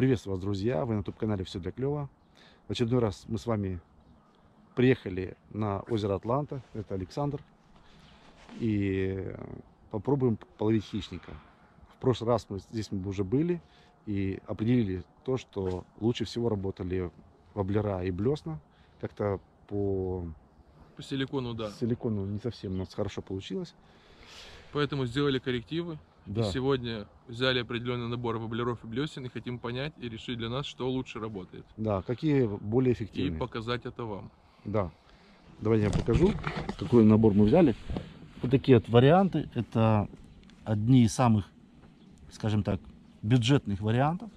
Приветствую вас, друзья! Вы на YouTube-канале «Все для клёва». В очередной раз мы с вами приехали на озеро Атланта. Это Александр. И попробуем половить хищника. В прошлый раз мы здесь мы уже были и определили то, что лучше всего работали воблера и блесна. Как-то по По силикону, да. силикону не совсем у нас хорошо получилось. Поэтому сделали коррективы. Да. И сегодня взяли определенный набор воблеров и блесен и хотим понять и решить для нас, что лучше работает. Да, какие более И эффективные. показать это вам. Да. Давайте я покажу, какой набор мы взяли. Вот такие вот варианты. Это одни из самых, скажем так, бюджетных вариантов.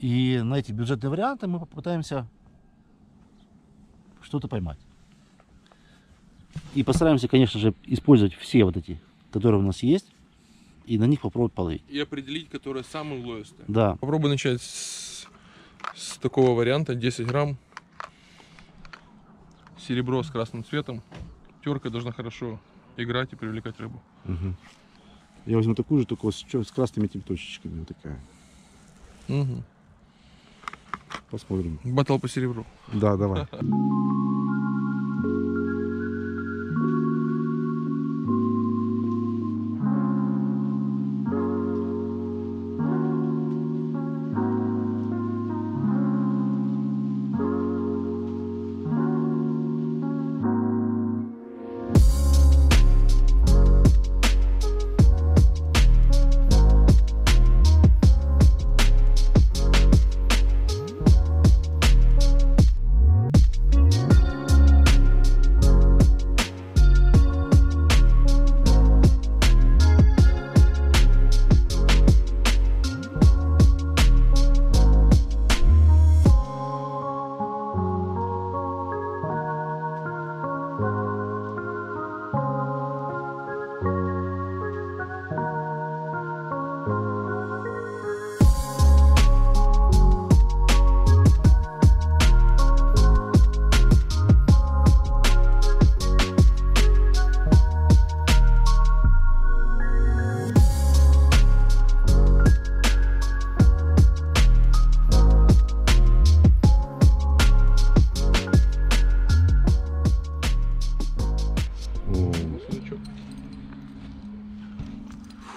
И на эти бюджетные варианты мы попытаемся что-то поймать. И постараемся, конечно же, использовать все вот эти, которые у нас есть, и на них попробовать половить. И определить, которая самая лоестая. Да, Попробуй начать с, с такого варианта. 10 грамм. Серебро с красным цветом. Терка должна хорошо играть и привлекать рыбу. Мгм. Я возьму такую же, только с, с красными этими точечками. Вот такая. Угу. Посмотрим. Батл по серебру. Да, давай.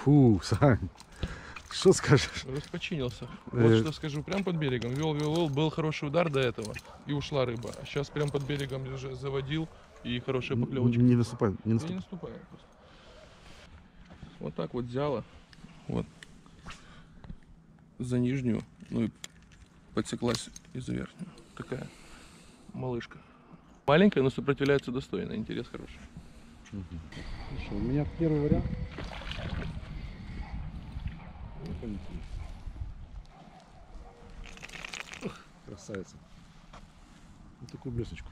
Фу, Сань. Что скажешь? Распочинился. Э. Вот что скажу. Прям под берегом. Вел, вел, вел. Был хороший удар до этого. И ушла рыба. А сейчас прям под берегом уже заводил. И хорошая поклевочка. Не наступай, не Я не просто. Вот так вот взяла. Вот. За нижнюю. Ну и подсеклась и за верхнюю. Такая малышка. Маленькая, но сопротивляется достойно. Интерес хороший. Хорошо, у меня первый вариант. Ну. Ух, Красавица. Вот такую блесочку.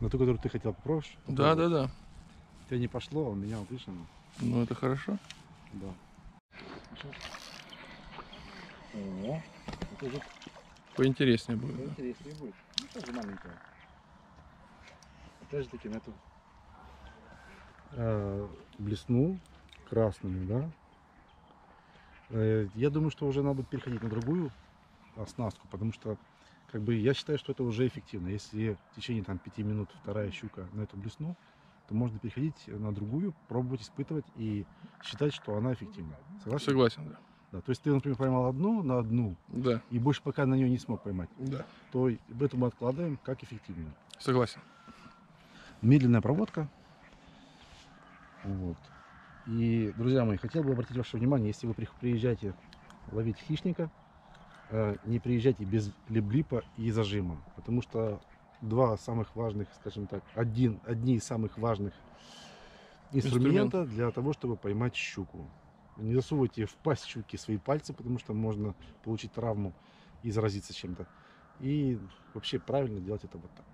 На ту, которую ты хотел попробовать? Да, да, да. У тебя не пошло, а у меня отлично. Ну это хорошо. Да. О, это уже Поинтереснее будет. да. интереснее будет. Ну, тоже маленькая. Опять же таки на эту э, блесну красными, да. Э, я думаю, что уже надо будет переходить на другую оснастку, потому что как бы я считаю, что это уже эффективно. Если в течение там 5 минут вторая щука на эту блесну, то можно переходить на другую, пробовать, испытывать и считать, что она эффективна. Согласен? Согласен, да. Да. То есть ты, например, поймал одну на одну, Да, и больше пока на нее не смог поймать, да. то об этом мы откладываем как эффективную. Согласен. Медленная проводка. Вот. И, друзья мои, хотел бы обратить ваше внимание, если вы при- приезжаете ловить хищника, э, не приезжайте без либлипа и зажима, потому что два самых важных, скажем так, один, одни из самых важных инструмента для того, чтобы поймать щуку. Не засовывайте в пасть щуки свои пальцы, потому что можно получить травму и заразиться чем-то. И вообще правильно делать это вот так.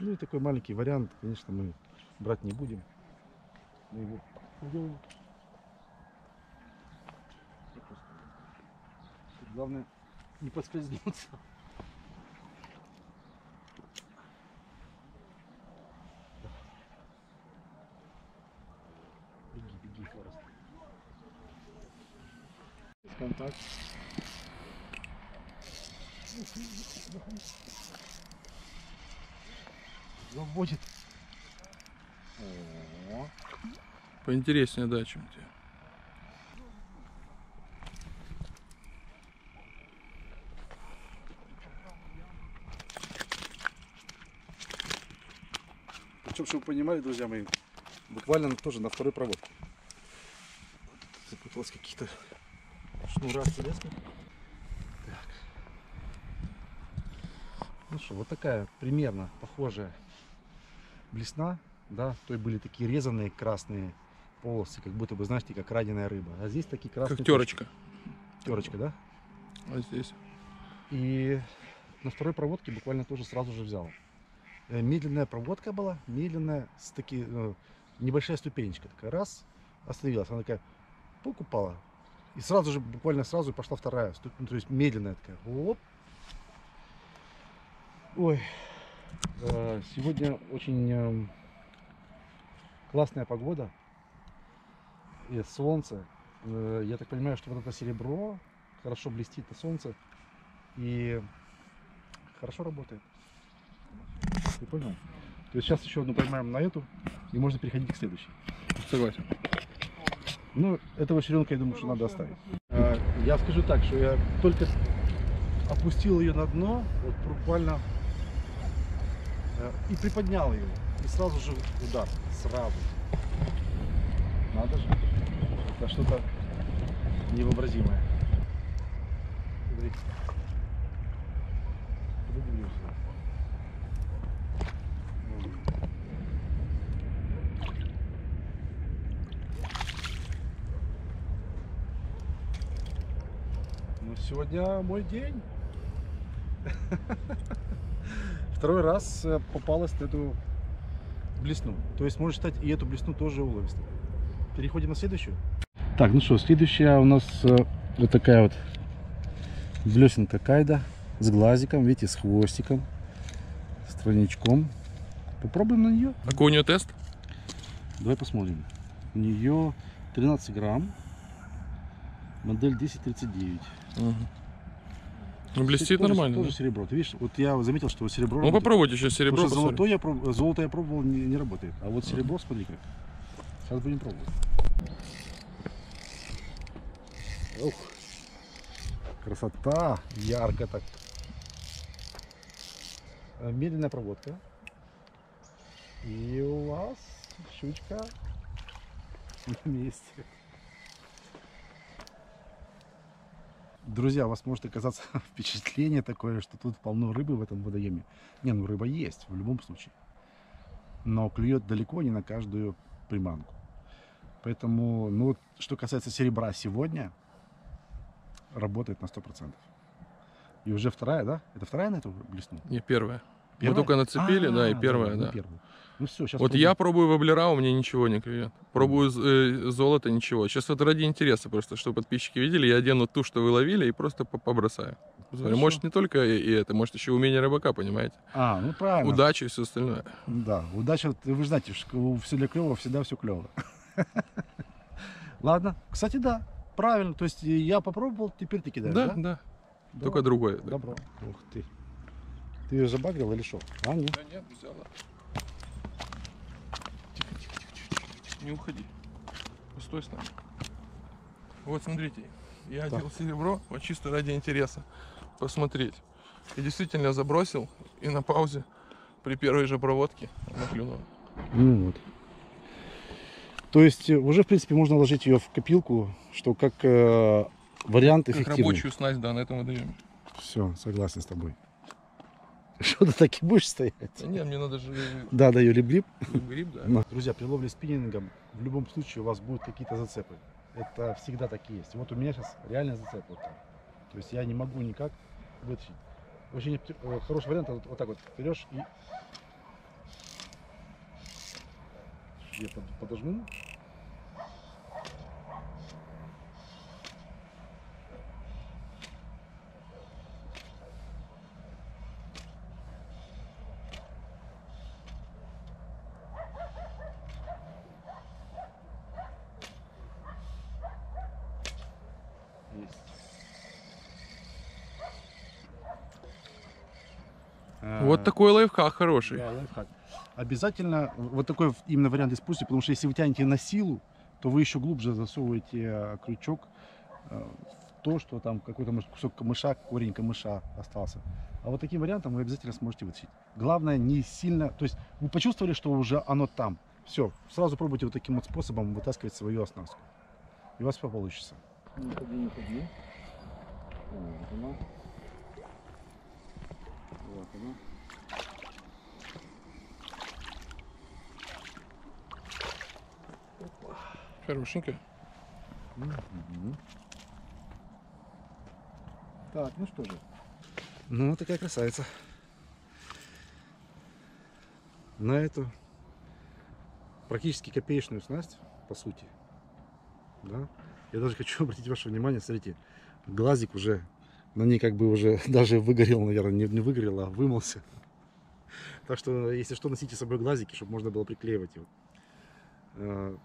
Ну и такой маленький вариант, конечно, мы брать не будем. Мы его где? Главное не поскользнуться. Беги, беги, Форест. Контакт. Ну, Заводит. Поинтереснее, да, чем тебе. Причем, чтобы вы понимали, друзья мои, буквально тоже на второй проводке. Запуталось какие-то шнура леской. Так. Ну что, вот такая примерно похожая блесна. Да, то есть были такие резаные красные полосы, как будто бы, знаете, как раненая рыба. А здесь такие красные Как терочка. точки. Терочка, да? А здесь. И на второй проводке буквально тоже сразу же взял. Э, Медленная проводка была, медленная, с таки, э, небольшая ступенечка такая, раз, остановилась, она такая, пук упала. И сразу же, буквально сразу пошла вторая, ступ- ну, то есть медленная такая, оп. Ой, э, сегодня очень эм, классная погода, и солнце. Э, Я так понимаю, что вот это серебро хорошо блестит на солнце и хорошо работает. Ты понял? То есть сейчас еще одну поймаем на эту, и можно переходить к следующей. Согласен. Ну, этого ширинка, я думаю, что надо оставить. А, Я скажу так, что я только опустил ее на дно, вот буквально, э, и приподнял ее. И сразу же удар, сразу. Надо же. Это что-то невообразимое. Ну, сегодня мой день. Второй раз э, попалась на эту блесну. То есть, можно считать, и эту блесну тоже уловистой. Переходим на следующую. Так, ну что, следующая у нас э, вот такая вот блесенка кайда с глазиком, видите, с хвостиком, с тройничком. Попробуем на нее. А какой у нее тест? Давай посмотрим. У нее 13 грамм. Модель 1039. Угу. Ну, блестит тоже- нормально. Тоже да? серебро. Ты видишь, вот я заметил, что серебро Ну работает. попробуйте еще серебро. Потому что посмотрим. золотое я, проб- золото я пробовал, не, не работает. А вот серебро, смотри как. Сейчас будем пробовать. Ух. Красота. Ярко так. Э, Медленная проводка. И у вас щучка на месте. Друзья, у вас может оказаться впечатление такое, что тут полно рыбы в этом водоеме. Не, ну рыба есть в любом случае. Но клюет далеко не на каждую приманку. Поэтому, ну, что касается серебра сегодня, работает на 100%. И уже вторая, да? Это вторая на эту блесну? Не первая. Мы Первая? только нацепили, да, и А, первая, ну, да. первую. Ну все, сейчас Вот я пробую воблера, у меня ничего не клюет. Пробую э, золото, ничего. Сейчас вот ради интереса просто, чтобы подписчики видели, я одену ту, что вы ловили, и просто по- побросаю. Посмотрим. Может не только и, и это, может еще умение рыбака, понимаете? А, ну правильно. Удачи и все остальное. Да, удача, вы знаете, что все для клево, всегда все клево. Ладно, кстати, да, правильно. То есть я попробовал, теперь ты кидаешь, Да, да? да. Только другое. да. Добро. Ух ты. Ты ее забагрил или что? А, нет. Да нет, взяла. Тихо, тихо, тихо, тихо, тихо, тихо. Не уходи. Постой с нами. Вот смотрите, я Так. одел серебро, вот чисто ради интереса посмотреть. И действительно забросил, и на паузе при первой же проводке она клюнула. Ну вот. То есть э, уже, в принципе, можно ложить ее в копилку, что как э, вариант Как эффективный. рабочую снасть, да, на этом водоеме. Все, согласен с тобой. Что ты так и будешь стоять? Да нет, мне надо же Да, даю лип-лип. гриб, да. Но, Друзья, при ловле спиннингом в любом случае у вас будут какие-то зацепы. Это всегда так и есть. Вот у меня сейчас реально зацеп вот там. То есть я не могу никак вытащить. Очень э, хороший вариант, вот, вот так вот берешь и я под- подожму. Вот такой лайфхак хороший. Да, лайфхак. Обязательно вот такой именно вариант используйте, потому что если вы тянете на силу, то вы еще глубже засовываете э, крючок э, в то, что там какой-то может кусок камыша, корень камыша остался. А вот таким вариантом вы обязательно сможете вытащить. Главное не сильно, то есть вы почувствовали, что уже оно там. Все, сразу пробуйте вот таким вот способом вытаскивать свою оснастку. И у вас все получится. Не ходи, не ходи. Вот она. Вот она. Хорошенько. Мгм. Так, ну что же. Ну, такая красавица. На эту практически копеечную снасть, по сути. Да? Я даже хочу обратить ваше внимание, смотрите, глазик уже на ней как бы уже даже выгорел, наверное, не, не выгорел, а вымылся. Так что, если что, носите с собой глазики, чтобы можно было приклеивать его. Э,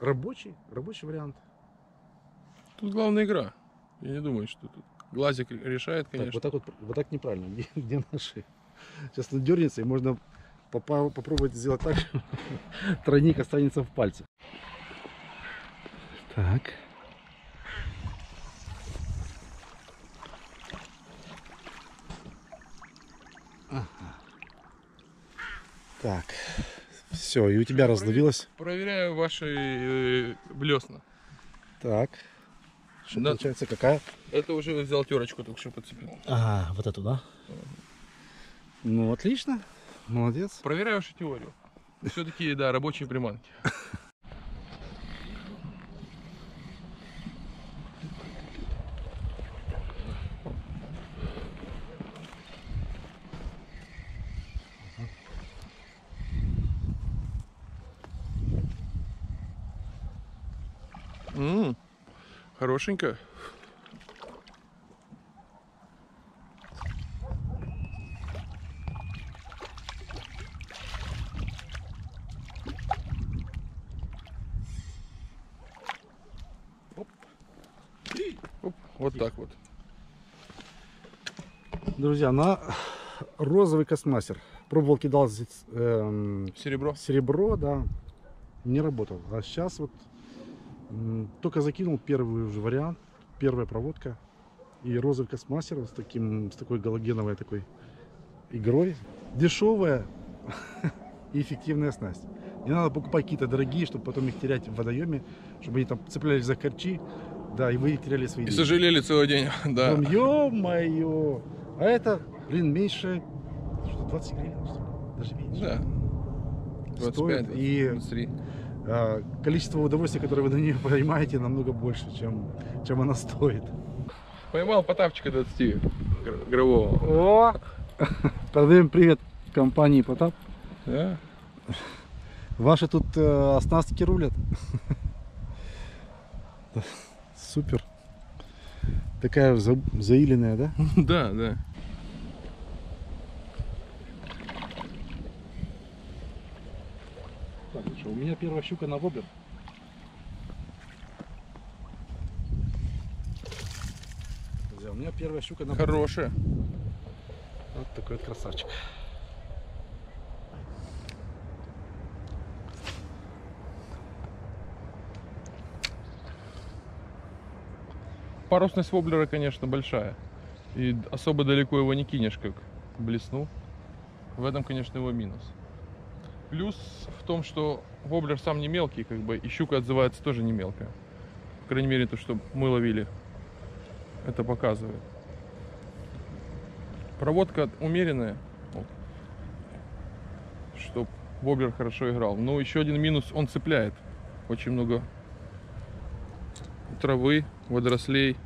Рабочий, рабочий вариант. Тут главная игра. Я не думаю, что тут глазик решает, Так, конечно. вот так вот, вот так неправильно. Где, где наши? Сейчас он дернется, и можно попробовать сделать так, что тройник останется в пальце. Так. Так. Все, и у тебя раздавилось. Проверяю ваши э, блесна. Так. Что Да. получается, какая? Это уже взял терочку, только что подцепил. А, вот эту, да? Ну, отлично. Молодец. Проверяю вашу теорию. Все-таки, да, рабочие приманки. Хорошенько. Оп, вот так вот. Друзья, на розовый космастер. Пробовал, кидал здесь, эм, Серебро. серебро, да, не работал. А сейчас вот только закинул первый уже вариант, первая проводка. И розовый космастер с, таким, с такой галогеновой такой игрой. Дешевая и эффективная снасть. Не надо покупать какие-то дорогие, чтобы потом их терять в водоеме, чтобы они там цеплялись за корчи, да, и вы теряли свои И деньги. сожалели целый день, да. Ё-моё! А это, блин, меньше, что, 20 гривен, что ли? Даже меньше. Да. 25, Стоит, и 23. а, количество удовольствия, которое вы на нее поймаете, намного больше, чем, чем она стоит. Поймал потапчика 20 гр- грового. О! Передаем привет компании Потап. Да? Ваши тут э, оснастки рулят. Супер. Такая за- заиленная, да? Да, да. Что, у меня первая щука на воблер. Друзья, у меня первая щука на. Хорошая. Вот такой вот красавчик. Парусность воблера, конечно, большая. И особо далеко его не кинешь, как блесну. В этом, конечно, его минус. Плюс в том, что воблер сам не мелкий, как бы, и щука отзывается тоже не мелкая. По крайней мере, то, что мы ловили, это показывает. Проводка умеренная, чтобы воблер хорошо играл. Но еще один минус, он цепляет. Очень много травы, водорослей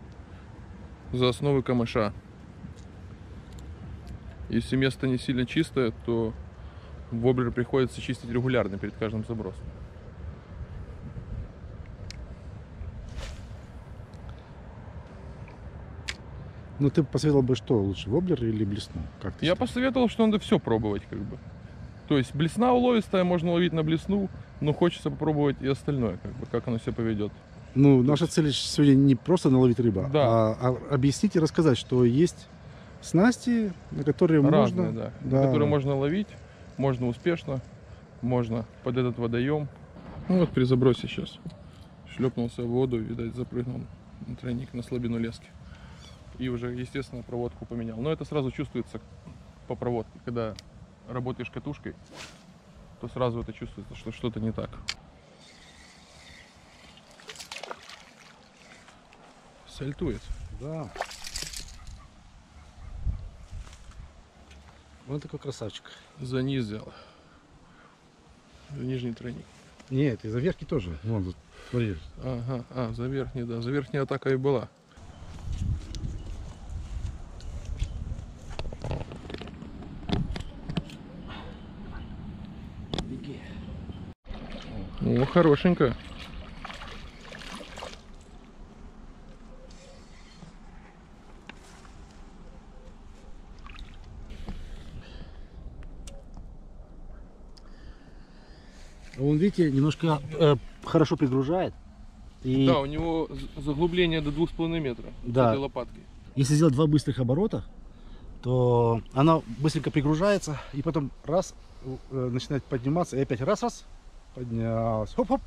за основы камыша. Если место не сильно чистое, то воблер приходится чистить регулярно перед каждым забросом. Ну ты посоветовал бы что лучше, воблер или блесну? Как ты Я считаешь? посоветовал, что надо все пробовать, как бы. То есть блесна уловистая, можно ловить на блесну, но хочется попробовать и остальное, как бы, как оно себя поведет. Ну, наша цель сегодня не просто наловить рыбу, Да. а, а объяснить и рассказать, что есть снасти, на которые Разные, можно... да. да. Которые можно ловить, можно успешно, можно под этот водоем. Ну вот при забросе сейчас. Шлепнулся в воду, видать, запрыгнул на тройник на слабину лески. И уже, естественно, проводку поменял. Но это сразу чувствуется по проводке. Когда работаешь катушкой, то сразу это чувствуется, что что-то не так. Сальтует. Да. Он такой красавчик. За низ взял. За нижний тройник. Нет, и за верхний тоже. Вон тут, смотри. Ага, а, за верхний, да. За верхняя атака и была. Беги. О, хорошенько. Видите, немножко э, хорошо пригружает. И Да, у него заглубление до 2,5 метра. Да. Этой лопаткой. если сделать два быстрых оборота, то она быстренько пригружается, и потом раз, э, начинает подниматься, и опять раз-раз, поднялась, хоп-хоп.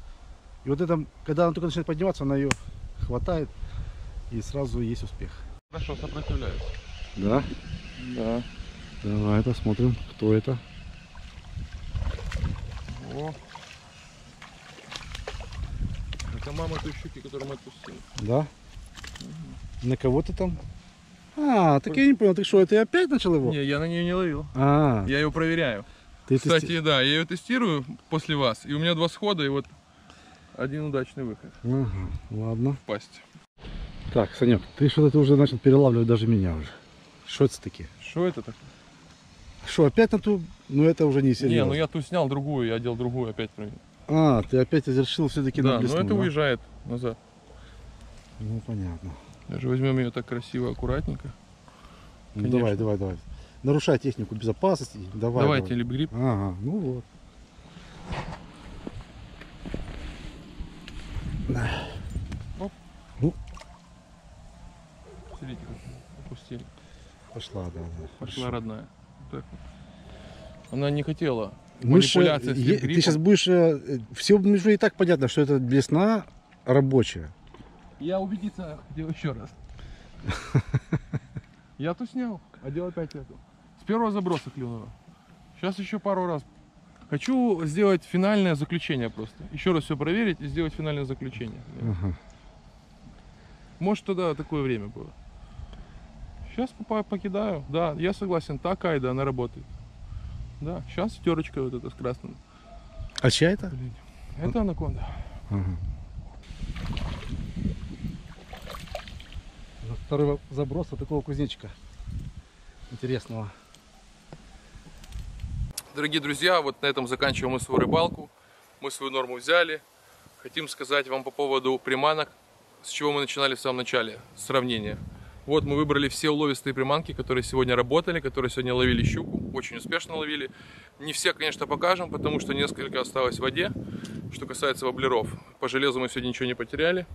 И вот это, когда она только начинает подниматься, она ее хватает, и сразу есть успех. Хорошо сопротивляется. Да? Да. Давай посмотрим, кто это. О. Это мама той щуки, которую мы отпустили. Да? На кого ты там? А, так я не понял, ты что, ты опять начал его? Не, я на нее не ловил. А, Я ее проверяю. ты Кстати, тести- да, я ее тестирую после вас. И у меня два схода, и вот один удачный выход Ага, ладно. пасть. Так, Санек, ты что-то ты уже начал перелавливать даже меня уже. Что это такие? Что это такое? Что, опять на ту? Ну это уже не серьезно. Не, ну я ту снял другую, я одел другую, опять проверил. А, ты опять решил все-таки Да, но это да? уезжает назад. Ну понятно. Даже возьмем ее так красиво, аккуратненько. Ну, Конечно. давай, давай, давай. Нарушай технику безопасности. Давай. Давайте давай. лип-грип. Ага, ну вот. Смотрите, как опустили. Пошла, да, да. Пошла хорошо. родная. Так. Она не хотела Мы ж, э, манипуляции с е- лип-гриппом. ты сейчас будешь... Все уже и так понятно, что это блесна рабочая. Я убедиться хотел еще раз. Я ту снял, одел опять эту. С первого заброса клюнула. Сейчас еще пару раз. Хочу сделать финальное заключение просто. Еще раз все проверить и сделать финальное заключение. Ага. Может тогда такое время было. Сейчас покидаю. Да, я согласен. Та кайда, она работает. Да, сейчас терочка вот эта с красным. А чья это? Блин. Это анаконда. Ага. Второй заброс вот такого кузнечика интересного. Дорогие друзья, вот на этом заканчиваем мы свою рыбалку. Мы свою норму взяли. Хотим сказать вам по поводу приманок, с чего мы начинали в самом начале, сравнения. Вот мы выбрали все уловистые приманки, которые сегодня работали, которые сегодня ловили щуку, очень успешно ловили. Не все, конечно, покажем, потому что несколько осталось в воде. Что касается воблеров, по железу мы сегодня ничего не потеряли.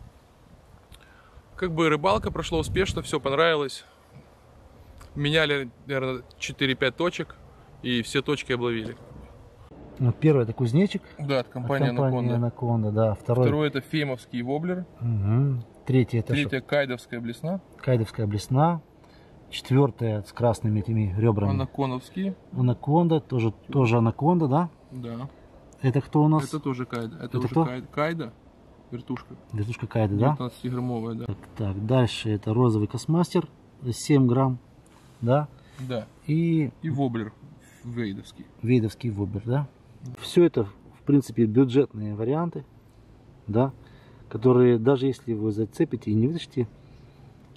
Как бы рыбалка прошла успешно, все понравилось. Меняли, наверное, 4-5 точек, и все точки обловили. Ну, первый это кузнечик. Да, от от компании Анаконда. Анаконда, да. Второй. Второй это фемовский воблер. Мгм. Третий это Третья кайдовская блесна. что? кайдовская блесна. Четвертая с красными этими ребрами. Анаконовский. Анаконда, тоже, тоже анаконда, да? Да. Это кто у нас? Это тоже кайда. Это, Это уже кто? кайда. Кайда. Вертушка. Вертушка кайда, да? 19-граммовая, да. Так, так, дальше это розовый космастер, 7 грамм, да? Да. И И воблер вейдовский. вейдовский вобер, да? Все это, в принципе, бюджетные варианты, да? Которые даже если вы зацепите и не вытащите,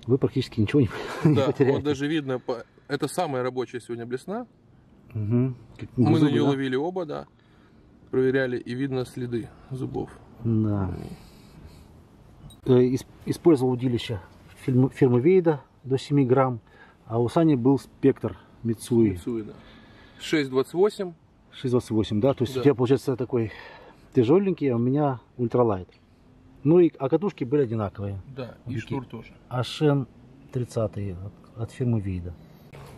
вы практически ничего не, не Да, потеряете. вот даже видно, это самая рабочая сегодня блесна. Как Мы на зубы, нее да? ловили оба, да. Проверяли, и видно следы зубов. Да. Э, ис- Использовал удилище фирмы, фирмы Вейда до 7 грамм, а у Сани был спектр Мицуи Мицуи, да. 6,28. 628, да? То есть Да. у тебя получается такой тяжеленький, а у меня ультралайт. Ну и а катушки были одинаковые. Да, и Окей. шнур тоже. Ашен 30 от, от фирмы Вейда.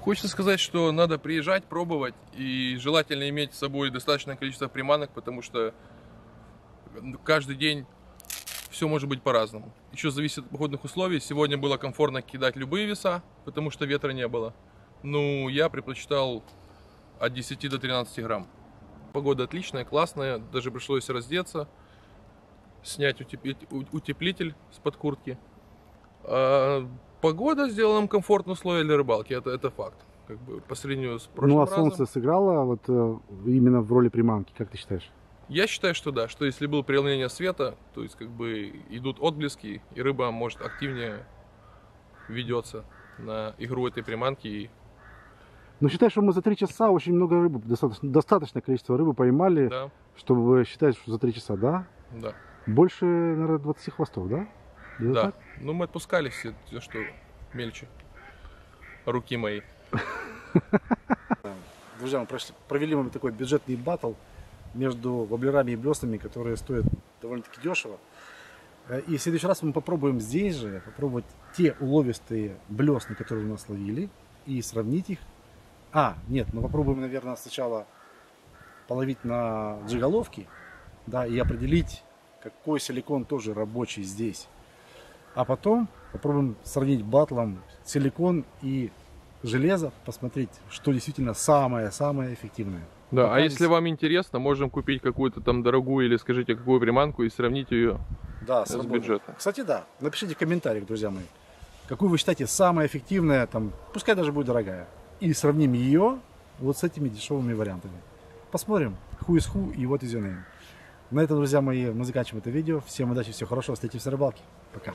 Хочется сказать, что надо приезжать, пробовать и желательно иметь с собой достаточное количество приманок, потому что каждый день все может быть по-разному. Еще зависит от погодных условий. Сегодня было комфортно кидать любые веса, потому что ветра не было. Ну, я предпочитал от 10 до 13 грамм. Погода отличная, классная, даже пришлось раздеться, снять утеплитель, утеплитель с-под куртки. А погода сделала нам комфортные условия для рыбалки, это, это факт. Как бы по сравнению с прошлым ну а разом. солнце сыграло вот э, именно в роли приманки, как ты считаешь? Я считаю, что да, что если было преломление света, то есть как бы идут отблески, и рыба может активнее ведется на игру этой приманки. И Ну считай, что мы за три часа очень много рыбы, достаточно, достаточное количество рыбы поймали, да, чтобы считать, что за три часа, да? да, Больше, наверное, 20 хвостов, да? Где-то да. так? Ну мы отпускали все, те, что мельче. Руки мои. Друзья, мы провели мы такой бюджетный батл между воблерами и блеснами, которые стоят довольно-таки дешево. Э, И в следующий раз мы попробуем здесь же попробовать те уловистые блесны, которые у нас ловили, и сравнить их. А, нет, мы попробуем, наверное, сначала половить на джиголовки, да, и определить, какой силикон тоже рабочий здесь. А потом попробуем сравнить батлом силикон и железо, посмотреть, что действительно самое-самое эффективное. Да, Пока а если с- вам интересно, можем купить какую-то там дорогую или скажите какую приманку и сравнить ее. Да, с свободно. бюджета. Кстати, да, напишите в комментариях, друзья мои, какую вы считаете самая эффективная, там, пускай даже будет дорогая. И сравним ее вот с этими дешевыми вариантами. Посмотрим, who is who и what is your name. На этом, друзья мои, мы заканчиваем это видео. Всем удачи, всего хорошего, встретимся на рыбалке. Пока.